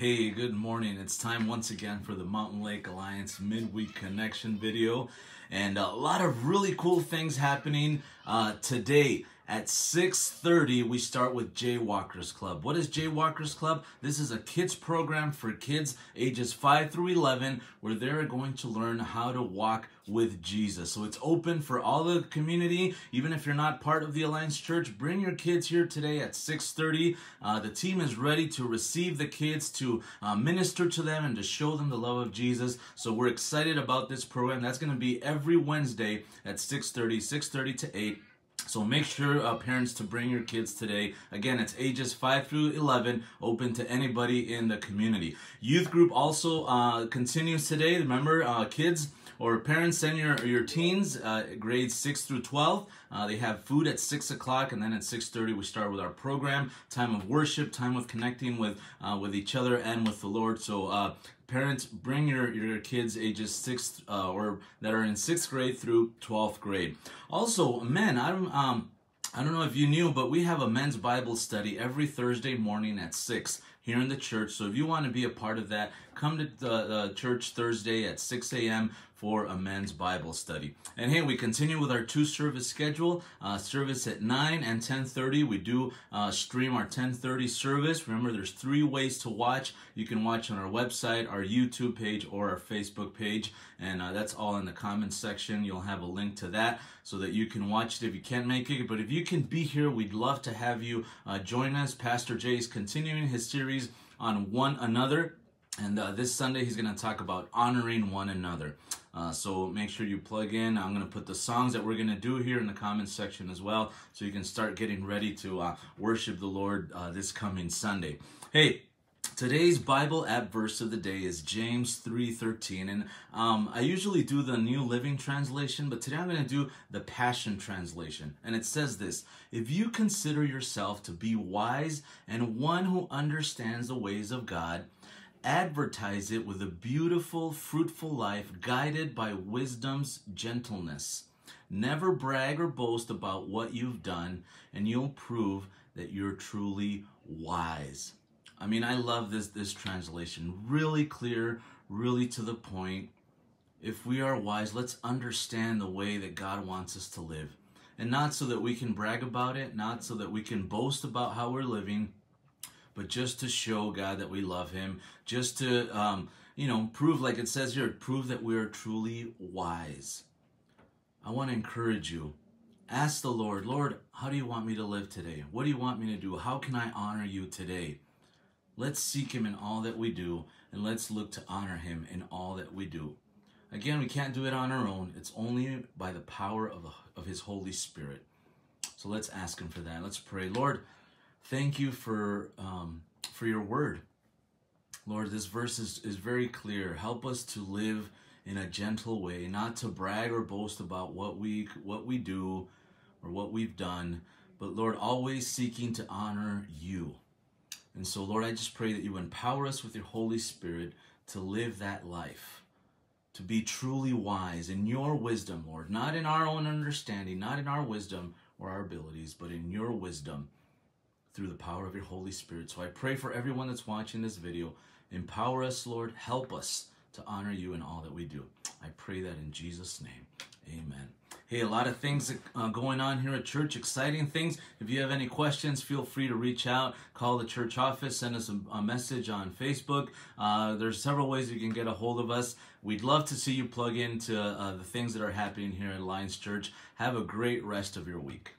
Hey, good morning. It's time once again for the Mountain Lake Alliance midweek connection video. And a lot of really cool things happening uh, today. At 6.30, we start with Jaywalkers Club. What is Jaywalkers Club? This is a kids program for kids ages 5 through 11 where they're going to learn how to walk with Jesus. So it's open for all the community. Even if you're not part of the Alliance Church, bring your kids here today at 6.30. Uh, the team is ready to receive the kids, to uh, minister to them, and to show them the love of Jesus. So we're excited about this program. That's going to be every Wednesday at 6.30, 6.30 to 8. So make sure, uh, parents, to bring your kids today. Again, it's ages 5 through 11, open to anybody in the community. Youth group also uh, continues today. Remember, uh, kids or parents send your, your teens, uh, grades 6 through 12. Uh, they have food at 6 o'clock, and then at 6.30 we start with our program, time of worship, time of connecting with, uh, with each other and with the Lord. So uh, parents, bring your, your kids ages 6 uh, or that are in 6th grade through 12th grade. Also, men, I don't... Um, I don't know if you knew, but we have a men's Bible study every Thursday morning at 6 here in the church. So if you want to be a part of that, come to the, the church Thursday at 6 a.m. for a men's Bible study. And hey, we continue with our two service schedule. Uh, service at 9 and 10.30. We do uh, stream our 10.30 service. Remember, there's three ways to watch. You can watch on our website, our YouTube page, or our Facebook page. And uh, that's all in the comments section. You'll have a link to that so that you can watch it if you can't make it. But if you can be here, we'd love to have you uh, join us. Pastor Jay is continuing his series on one another. And uh, this Sunday, he's going to talk about honoring one another. Uh, so make sure you plug in. I'm going to put the songs that we're going to do here in the comments section as well. So you can start getting ready to uh, worship the Lord uh, this coming Sunday. Hey, Today's Bible app verse of the day is James 3.13. And um, I usually do the New Living Translation, but today I'm going to do the Passion Translation. And it says this, If you consider yourself to be wise and one who understands the ways of God, advertise it with a beautiful, fruitful life guided by wisdom's gentleness. Never brag or boast about what you've done, and you'll prove that you're truly wise. I mean, I love this this translation. Really clear, really to the point. If we are wise, let's understand the way that God wants us to live. And not so that we can brag about it, not so that we can boast about how we're living, but just to show God that we love Him, just to, um, you know, prove, like it says here, prove that we are truly wise. I want to encourage you. Ask the Lord, Lord, how do you want me to live today? What do you want me to do? How can I honor you today? Let's seek him in all that we do, and let's look to honor him in all that we do. Again, we can't do it on our own. It's only by the power of, of his Holy Spirit. So let's ask him for that. Let's pray. Lord, thank you for, um, for your word. Lord, this verse is, is very clear. Help us to live in a gentle way, not to brag or boast about what we what we do or what we've done, but Lord, always seeking to honor you. And so, Lord, I just pray that you empower us with your Holy Spirit to live that life, to be truly wise in your wisdom, Lord, not in our own understanding, not in our wisdom or our abilities, but in your wisdom through the power of your Holy Spirit. So I pray for everyone that's watching this video. Empower us, Lord. Help us to honor you in all that we do. I pray that in Jesus' name. Amen. Hey, a lot of things uh, going on here at church, exciting things. If you have any questions, feel free to reach out, call the church office, send us a, a message on Facebook. Uh, there's several ways you can get a hold of us. We'd love to see you plug into uh, the things that are happening here at Alliance Church. Have a great rest of your week.